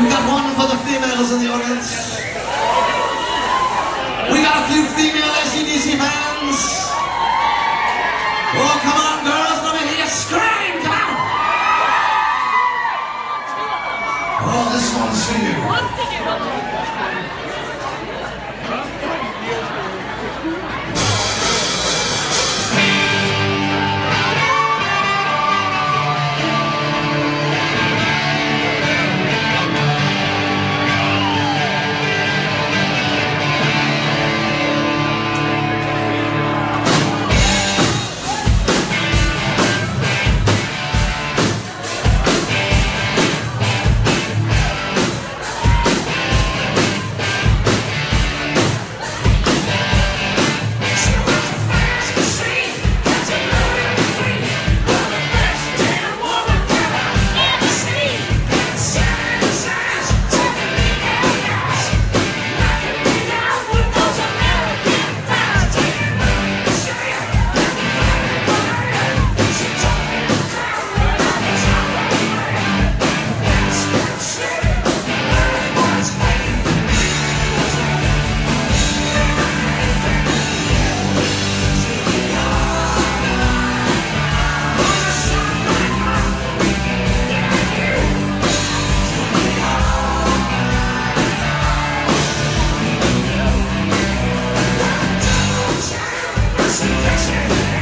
We got one for the females in the audience. We got a few female ACDC fans. Oh, come on, girls, let me hear you scream, come on! Oh, this one's for you. Let's get it.